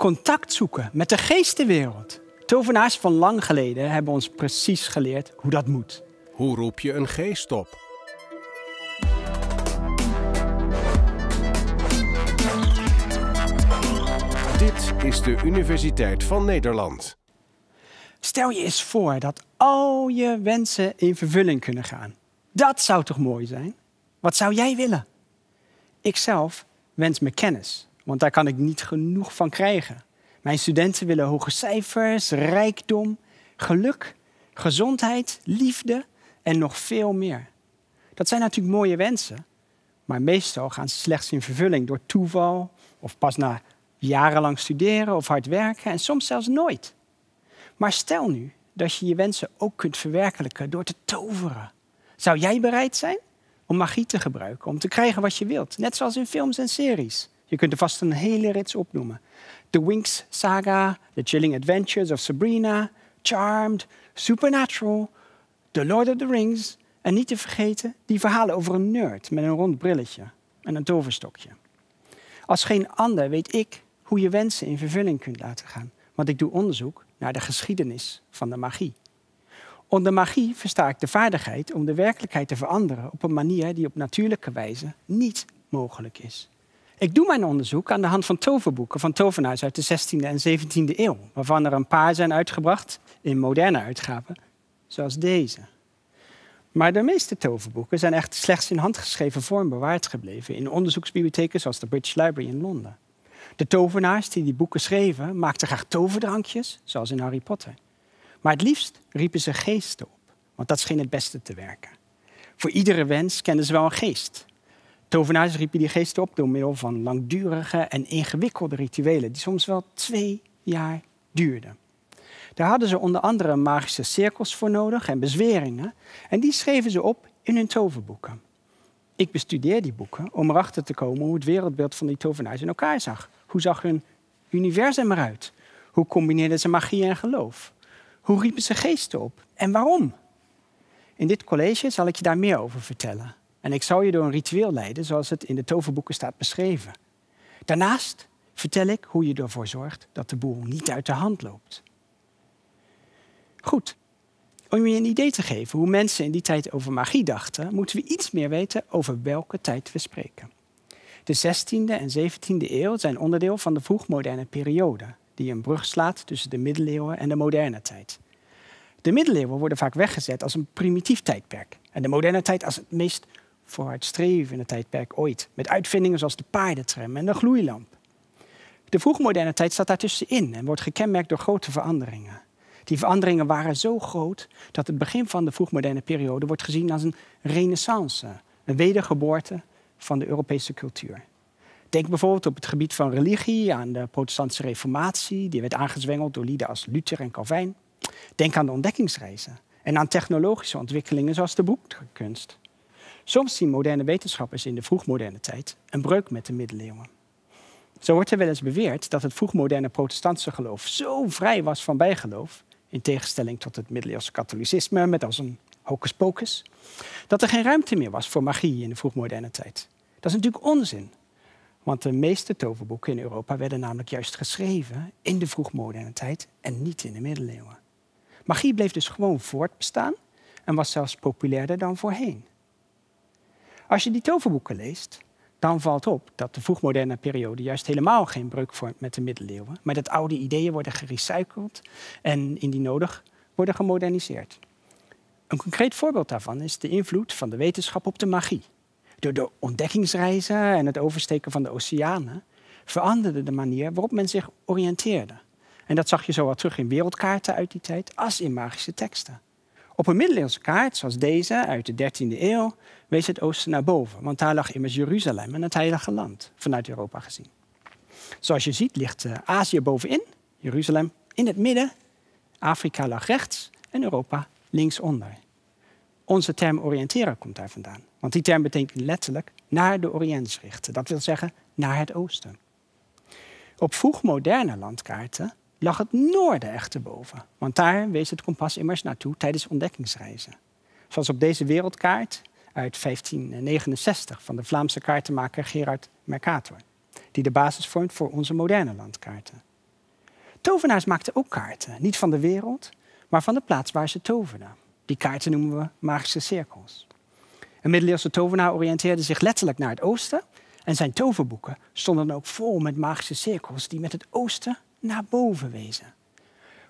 Contact zoeken met de geestenwereld. Tovenaars van lang geleden hebben ons precies geleerd hoe dat moet. Hoe roep je een geest op? Dit is de Universiteit van Nederland. Stel je eens voor dat al je wensen in vervulling kunnen gaan. Dat zou toch mooi zijn? Wat zou jij willen? Ikzelf wens me kennis, want daar kan ik niet genoeg van krijgen. Mijn studenten willen hoge cijfers, rijkdom, geluk, gezondheid, liefde en nog veel meer. Dat zijn natuurlijk mooie wensen, maar meestal gaan ze slechts in vervulling door toeval of pas na jarenlang studeren of hard werken en soms zelfs nooit. Maar stel nu dat je je wensen ook kunt verwerkelijken door te toveren. Zou jij bereid zijn om magie te gebruiken, om te krijgen wat je wilt? Net zoals in films en series. Je kunt er vast een hele rits opnoemen. The Winx Saga, The Chilling Adventures of Sabrina, Charmed, Supernatural, The Lord of the Rings en niet te vergeten die verhalen over een nerd met een rond brilletje en een toverstokje. Als geen ander weet ik hoe je wensen in vervulling kunt laten gaan, want ik doe onderzoek naar de geschiedenis van de magie. Onder magie versta ik de vaardigheid om de werkelijkheid te veranderen op een manier die op natuurlijke wijze niet mogelijk is. Ik doe mijn onderzoek aan de hand van toverboeken van tovenaars uit de 16e en 17e eeuw, waarvan er een paar zijn uitgebracht in moderne uitgaven, zoals deze. Maar de meeste toverboeken zijn echt slechts in handgeschreven vorm bewaard gebleven in onderzoeksbibliotheken zoals de British Library in Londen. De tovenaars die die boeken schreven maakten graag toverdrankjes, zoals in Harry Potter. Maar het liefst riepen ze geesten op, want dat scheen het beste te werken. Voor iedere wens kenden ze wel een geest. Tovenaars riepen die geesten op door middel van langdurige en ingewikkelde rituelen, die soms wel twee jaar duurden. Daar hadden ze onder andere magische cirkels voor nodig en bezweringen, en die schreven ze op in hun toverboeken. Ik bestudeer die boeken om erachter te komen hoe het wereldbeeld van die tovenaars in elkaar zag. Hoe zag hun universum eruit? Hoe combineerden ze magie en geloof? Hoe riepen ze geesten op? En waarom? In dit college zal ik je daar meer over vertellen. En ik zal je door een ritueel leiden zoals het in de toverboeken staat beschreven. Daarnaast vertel ik hoe je ervoor zorgt dat de boel niet uit de hand loopt. Goed, om je een idee te geven hoe mensen in die tijd over magie dachten, moeten we iets meer weten over welke tijd we spreken. De 16e en 17e eeuw zijn onderdeel van de vroegmoderne periode, die een brug slaat tussen de middeleeuwen en de moderne tijd. De middeleeuwen worden vaak weggezet als een primitief tijdperk en de moderne tijd als het meest vooruitstrevende tijdperk ooit, met uitvindingen zoals de paardentram en de gloeilamp. De vroegmoderne tijd staat daartussenin en wordt gekenmerkt door grote veranderingen. Die veranderingen waren zo groot dat het begin van de vroegmoderne periode wordt gezien als een renaissance, een wedergeboorte van de Europese cultuur. Denk bijvoorbeeld op het gebied van religie aan de protestantse reformatie, die werd aangezwengeld door lieden als Luther en Calvijn. Denk aan de ontdekkingsreizen en aan technologische ontwikkelingen zoals de boekkunst. Soms zien moderne wetenschappers in de vroegmoderne tijd een breuk met de middeleeuwen. Zo wordt er wel eens beweerd dat het vroegmoderne protestantse geloof zo vrij was van bijgeloof, in tegenstelling tot het middeleeuwse katholicisme met als een hocus pocus, dat er geen ruimte meer was voor magie in de vroegmoderne tijd. Dat is natuurlijk onzin, want de meeste toverboeken in Europa werden namelijk juist geschreven in de vroegmoderne tijd en niet in de middeleeuwen. Magie bleef dus gewoon voortbestaan en was zelfs populairder dan voorheen. Als je die toverboeken leest, dan valt op dat de vroegmoderne periode juist helemaal geen breuk vormt met de middeleeuwen, maar dat oude ideeën worden gerecycled en indien nodig worden gemoderniseerd. Een concreet voorbeeld daarvan is de invloed van de wetenschap op de magie. Door de ontdekkingsreizen en het oversteken van de oceanen veranderde de manier waarop men zich oriënteerde. En dat zag je zowel terug in wereldkaarten uit die tijd als in magische teksten. Op een middeleeuwse kaart, zoals deze uit de 13e eeuw, wees het oosten naar boven, want daar lag immers Jeruzalem en het Heilige Land, vanuit Europa gezien. Zoals je ziet ligt uh, Azië bovenin, Jeruzalem in het midden, Afrika lag rechts en Europa linksonder. Onze term oriënteren komt daar vandaan, want die term betekent letterlijk naar de Oriënt richten, dat wil zeggen naar het oosten. Op vroegmoderne landkaarten lag het noorden echter boven, want daar wees het kompas immers naartoe tijdens ontdekkingsreizen. Zoals op deze wereldkaart uit 1569 van de Vlaamse kaartenmaker Gerard Mercator, die de basis vormt voor onze moderne landkaarten. Tovenaars maakten ook kaarten. Niet van de wereld, maar van de plaats waar ze toverden. Die kaarten noemen we magische cirkels. Een middeleeuwse tovenaar oriënteerde zich letterlijk naar het oosten. En zijn toverboeken stonden ook vol met magische cirkels die met het oosten naar boven wezen.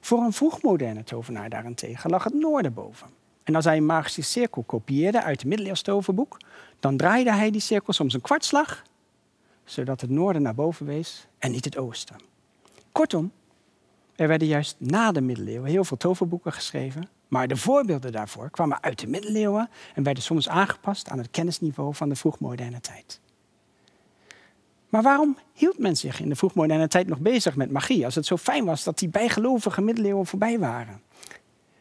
Voor een vroegmoderne tovenaar daarentegen lag het noorden boven. En als hij een magische cirkel kopieerde uit het middeleeuws toverboek, dan draaide hij die cirkel soms een kwartslag, zodat het noorden naar boven wees en niet het oosten. Kortom, er werden juist na de middeleeuwen heel veel toverboeken geschreven, maar de voorbeelden daarvoor kwamen uit de middeleeuwen en werden soms aangepast aan het kennisniveau van de vroegmoderne tijd. Maar waarom hield men zich in de vroegmoderne tijd nog bezig met magie als het zo fijn was dat die bijgelovige middeleeuwen voorbij waren?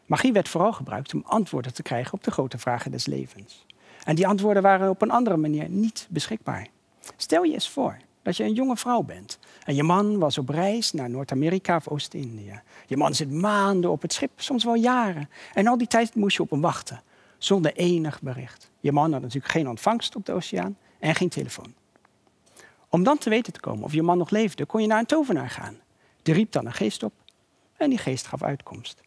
Magie werd vooral gebruikt om antwoorden te krijgen op de grote vragen des levens. En die antwoorden waren op een andere manier niet beschikbaar. Stel je eens voor dat je een jonge vrouw bent en je man was op reis naar Noord-Amerika of Oost-Indië. Je man zit maanden op het schip, soms wel jaren. En al die tijd moest je op hem wachten, zonder enig bericht. Je man had natuurlijk geen ontvangst op de oceaan en geen telefoon. Om dan te weten te komen of je man nog leefde, kon je naar een tovenaar gaan. Die riep dan een geest op en die geest gaf uitkomst.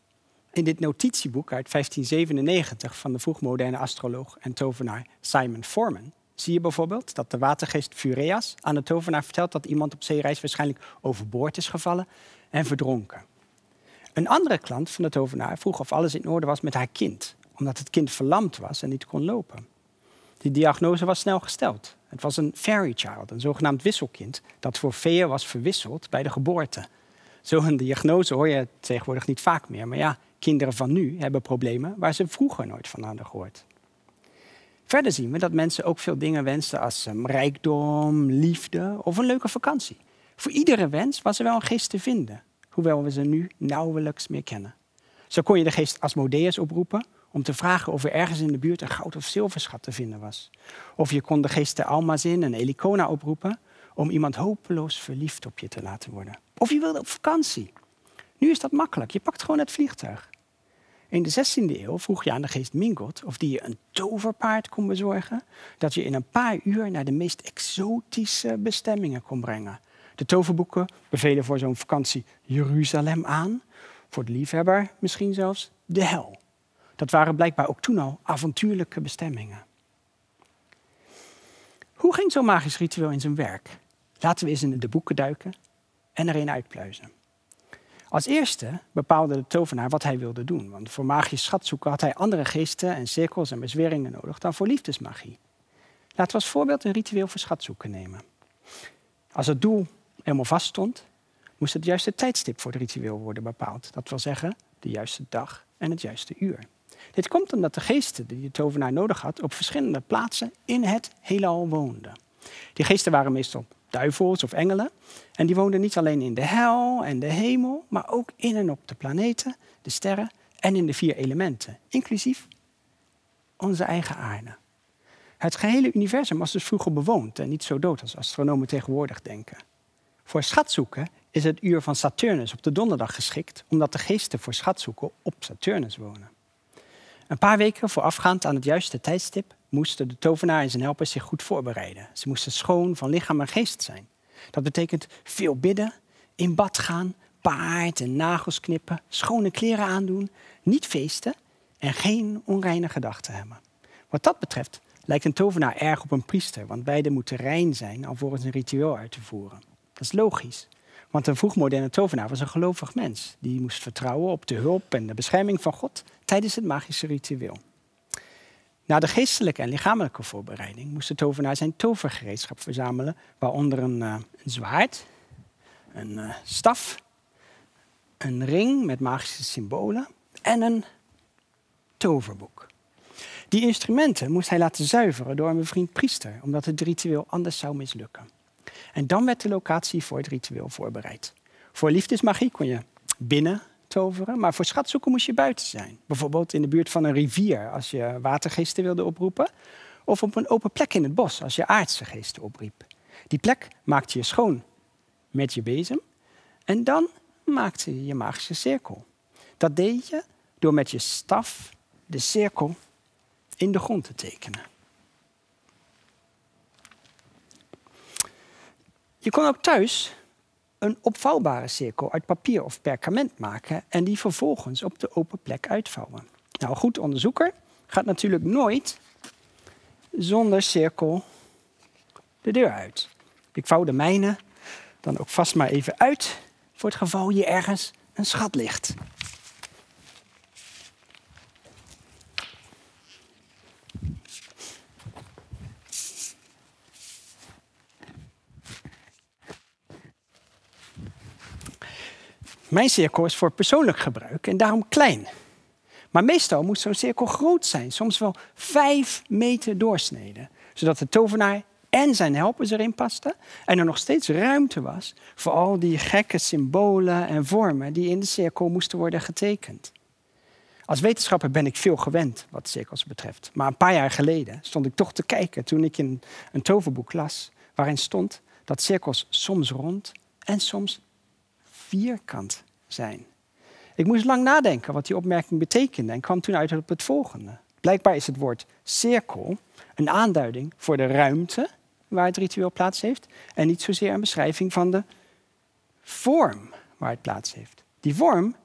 In dit notitieboek uit 1597 van de vroegmoderne astroloog en tovenaar Simon Foreman zie je bijvoorbeeld dat de watergeest Fureas aan de tovenaar vertelt dat iemand op zeereis waarschijnlijk overboord is gevallen en verdronken. Een andere klant van de tovenaar vroeg of alles in orde was met haar kind, omdat het kind verlamd was en niet kon lopen. Die diagnose was snel gesteld. Het was een fairy child, een zogenaamd wisselkind, dat voor veeën was verwisseld bij de geboorte. Zo'n diagnose hoor je tegenwoordig niet vaak meer, maar ja, kinderen van nu hebben problemen waar ze vroeger nooit van hadden gehoord. Verder zien we dat mensen ook veel dingen wensten als um, rijkdom, liefde of een leuke vakantie. Voor iedere wens was er wel een geest te vinden, hoewel we ze nu nauwelijks meer kennen. Zo kon je de geest Asmodeus oproepen om te vragen of er ergens in de buurt een goud of zilverschat te vinden was. Of je kon de geesten Almazin en Elikona oproepen om iemand hopeloos verliefd op je te laten worden. Of je wilde op vakantie. Nu is dat makkelijk, je pakt gewoon het vliegtuig. In de 16e eeuw vroeg je aan de geest Mingot of die je een toverpaard kon bezorgen, dat je in een paar uur naar de meest exotische bestemmingen kon brengen. De toverboeken bevelen voor zo'n vakantie Jeruzalem aan, voor de liefhebber misschien zelfs de hel. Dat waren blijkbaar ook toen al avontuurlijke bestemmingen. Hoe ging zo'n magisch ritueel in zijn werk? Laten we eens in de boeken duiken en erin uitpluizen. Als eerste bepaalde de tovenaar wat hij wilde doen. Want voor magisch schatzoeken had hij andere geesten en cirkels en bezweringen nodig dan voor liefdesmagie. Laten we als voorbeeld een ritueel voor schatzoeken nemen. Als het doel helemaal vast stond, moest het juiste tijdstip voor het ritueel worden bepaald. Dat wil zeggen, de juiste dag en het juiste uur. Dit komt omdat de geesten die de tovenaar nodig had op verschillende plaatsen in het heelal woonden. Die geesten waren meestal duivels of engelen. En die woonden niet alleen in de hel en de hemel, maar ook in en op de planeten, de sterren en in de vier elementen, inclusief onze eigen aarde. Het gehele universum was dus vroeger bewoond en niet zo dood als astronomen tegenwoordig denken. Voor schatzoeken is het uur van Saturnus op de donderdag geschikt, omdat de geesten voor schatzoeken op Saturnus wonen. Een paar weken voorafgaand aan het juiste tijdstip moesten de tovenaar en zijn helpers zich goed voorbereiden. Ze moesten schoon van lichaam en geest zijn. Dat betekent veel bidden, in bad gaan, paard en nagels knippen, schone kleren aandoen, niet feesten en geen onreine gedachten hebben. Wat dat betreft lijkt een tovenaar erg op een priester, want beide moeten rein zijn alvorens een ritueel uit te voeren. Dat is logisch, want een vroegmoderne tovenaar was een gelovig mens. Die moest vertrouwen op de hulp en de bescherming van God tijdens het magische ritueel. Na de geestelijke en lichamelijke voorbereiding moest de tovenaar zijn tovergereedschap verzamelen, waaronder een, een zwaard, een uh, staf, een ring met magische symbolen en een toverboek. Die instrumenten moest hij laten zuiveren door een bevriend priester, omdat het ritueel anders zou mislukken. En dan werd de locatie voor het ritueel voorbereid. Voor liefdesmagie kon je binnen maar voor schatzoeken moest je buiten zijn. Bijvoorbeeld in de buurt van een rivier als je watergeesten wilde oproepen, of op een open plek in het bos als je aardse geesten opriep. Die plek maakte je schoon met je bezem en dan maakte je je magische cirkel. Dat deed je door met je staf de cirkel in de grond te tekenen. Je kon ook thuis een opvouwbare cirkel uit papier of perkament maken en die vervolgens op de open plek uitvouwen. Nou, goed onderzoeker gaat natuurlijk nooit zonder cirkel de deur uit. Ik vouw de mijne dan ook vast maar even uit voor het geval hier ergens een schat ligt. Mijn cirkel is voor persoonlijk gebruik en daarom klein. Maar meestal moet zo'n cirkel groot zijn, soms wel vijf meter doorsneden, zodat de tovenaar en zijn helpers erin pasten en er nog steeds ruimte was voor al die gekke symbolen en vormen die in de cirkel moesten worden getekend. Als wetenschapper ben ik veel gewend wat cirkels betreft. Maar een paar jaar geleden stond ik toch te kijken toen ik in een toverboek las waarin stond dat cirkels soms rond en soms vierkant zijn. Ik moest lang nadenken wat die opmerking betekende en kwam toen uit op het volgende. Blijkbaar is het woord cirkel een aanduiding voor de ruimte waar het ritueel plaats heeft en niet zozeer een beschrijving van de vorm waar het plaats heeft. Die vorm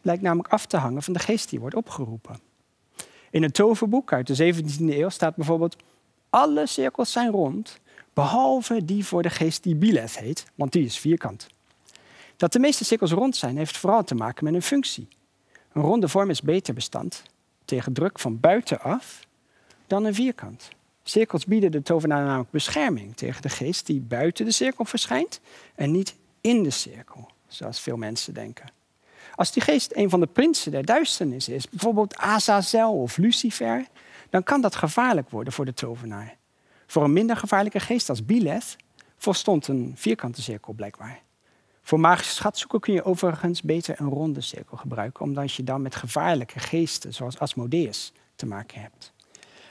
blijkt namelijk af te hangen van de geest die wordt opgeroepen. In een toverboek uit de 17e eeuw staat bijvoorbeeld: alle cirkels zijn rond, behalve die voor de geest die Bileth heet, want die is vierkant. Dat de meeste cirkels rond zijn, heeft vooral te maken met een functie. Een ronde vorm is beter bestand tegen druk van buitenaf dan een vierkant. Cirkels bieden de tovenaar namelijk bescherming tegen de geest die buiten de cirkel verschijnt en niet in de cirkel, zoals veel mensen denken. Als die geest een van de prinsen der duisternis is, bijvoorbeeld Azazel of Lucifer, dan kan dat gevaarlijk worden voor de tovenaar. Voor een minder gevaarlijke geest als Bileth volstond een vierkante cirkel blijkbaar. Voor magische schatzoeken kun je overigens beter een ronde cirkel gebruiken, omdat je dan met gevaarlijke geesten, zoals Asmodeus, te maken hebt.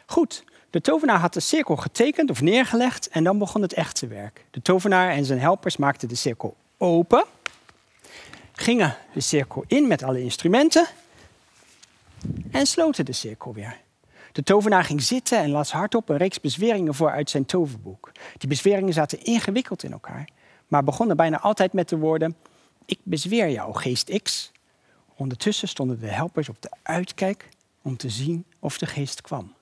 Goed, de tovenaar had de cirkel getekend of neergelegd en dan begon het echte werk. De tovenaar en zijn helpers maakten de cirkel open, gingen de cirkel in met alle instrumenten en sloten de cirkel weer. De tovenaar ging zitten en las hardop een reeks bezweringen voor uit zijn toverboek. Die bezweringen zaten ingewikkeld in elkaar maar begonnen bijna altijd met de woorden: Ik bezweer jou, geest X. Ondertussen stonden de helpers op de uitkijk om te zien of de geest kwam.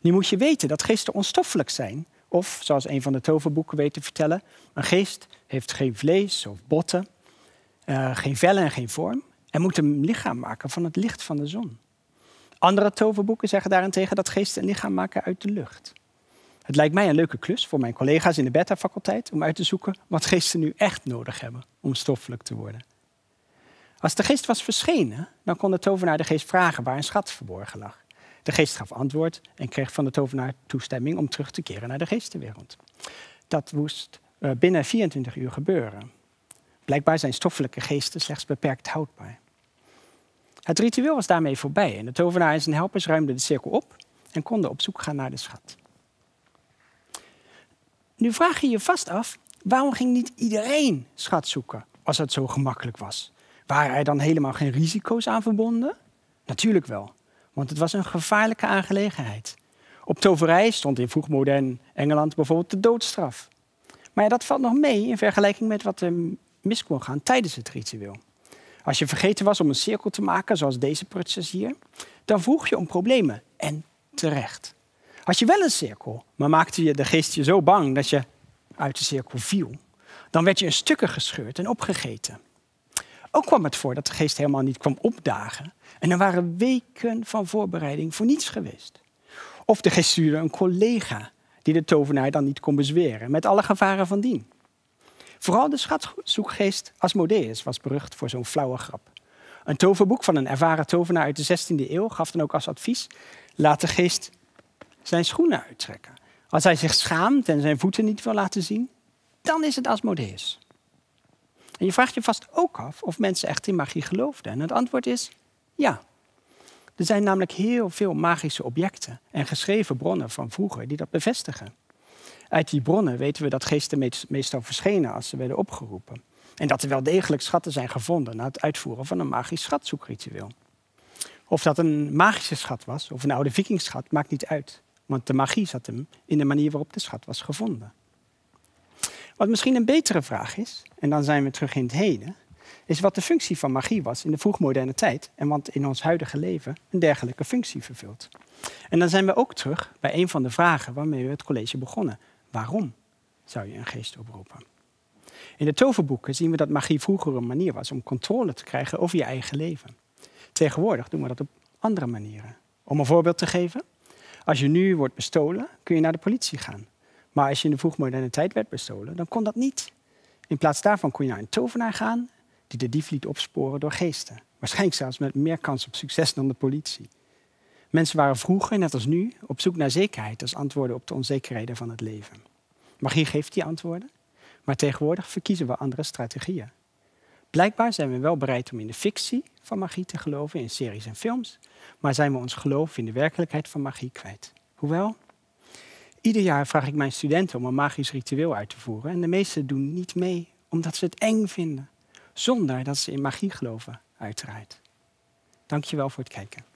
Nu moet je weten dat geesten onstoffelijk zijn, of zoals een van de toverboeken weet te vertellen, een geest heeft geen vlees of botten, uh, geen vellen en geen vorm en moet een lichaam maken van het licht van de zon. Andere toverboeken zeggen daarentegen dat geesten een lichaam maken uit de lucht. Het lijkt mij een leuke klus voor mijn collega's in de beta-faculteit om uit te zoeken wat geesten nu echt nodig hebben om stoffelijk te worden. Als de geest was verschenen, dan kon de tovenaar de geest vragen waar een schat verborgen lag. De geest gaf antwoord en kreeg van de tovenaar toestemming om terug te keren naar de geestenwereld. Dat moest uh, binnen 24 uur gebeuren. Blijkbaar zijn stoffelijke geesten slechts beperkt houdbaar. Het ritueel was daarmee voorbij en de tovenaar en zijn helpers ruimden de cirkel op en konden op zoek gaan naar de schat. Nu vraag je je vast af, waarom ging niet iedereen schat zoeken als het zo gemakkelijk was? Waren er dan helemaal geen risico's aan verbonden? Natuurlijk wel, want het was een gevaarlijke aangelegenheid. Op toverij stond in vroegmodern Engeland bijvoorbeeld de doodstraf. Maar ja, dat valt nog mee in vergelijking met wat er mis kon gaan tijdens het ritueel. Als je vergeten was om een cirkel te maken, zoals deze proces hier, dan vroeg je om problemen en terecht. Had je wel een cirkel, maar maakte je de geest je zo bang dat je uit de cirkel viel, dan werd je in stukken gescheurd en opgegeten. Ook kwam het voor dat de geest helemaal niet kwam opdagen en er waren weken van voorbereiding voor niets geweest. Of de geest stuurde een collega die de tovenaar dan niet kon bezweren, met alle gevaren van dien. Vooral de schatzoekgeest Asmodeus was berucht voor zo'n flauwe grap. Een toverboek van een ervaren tovenaar uit de 16e eeuw gaf dan ook als advies: laat de geest zijn schoenen uittrekken. Als hij zich schaamt en zijn voeten niet wil laten zien, dan is het Asmodeus. En je vraagt je vast ook af of mensen echt in magie geloofden. En het antwoord is ja. Er zijn namelijk heel veel magische objecten en geschreven bronnen van vroeger die dat bevestigen. Uit die bronnen weten we dat geesten meestal verschenen als ze werden opgeroepen. En dat er wel degelijk schatten zijn gevonden na het uitvoeren van een magisch schatzoekritueel. Of dat een magische schat was of een oude vikingschat, maakt niet uit. Want de magie zat hem in de manier waarop de schat was gevonden. Wat misschien een betere vraag is, en dan zijn we terug in het heden, is wat de functie van magie was in de vroegmoderne tijd en wat in ons huidige leven een dergelijke functie vervult. En dan zijn we ook terug bij een van de vragen waarmee we het college begonnen. Waarom zou je een geest oproepen? In de toverboeken zien we dat magie vroeger een manier was om controle te krijgen over je eigen leven. Tegenwoordig doen we dat op andere manieren. Om een voorbeeld te geven, als je nu wordt bestolen, kun je naar de politie gaan. Maar als je in de vroegmoderne tijd werd bestolen, dan kon dat niet. In plaats daarvan kon je naar een tovenaar gaan die de dief liet opsporen door geesten. Waarschijnlijk zelfs met meer kans op succes dan de politie. Mensen waren vroeger, net als nu, op zoek naar zekerheid als antwoorden op de onzekerheden van het leven. Magie geeft die antwoorden, maar tegenwoordig verkiezen we andere strategieën. Blijkbaar zijn we wel bereid om in de fictie van magie te geloven in series en films, maar zijn we ons geloof in de werkelijkheid van magie kwijt. Hoewel, ieder jaar vraag ik mijn studenten om een magisch ritueel uit te voeren en de meesten doen niet mee omdat ze het eng vinden, zonder dat ze in magie geloven, uiteraard. Dankjewel voor het kijken.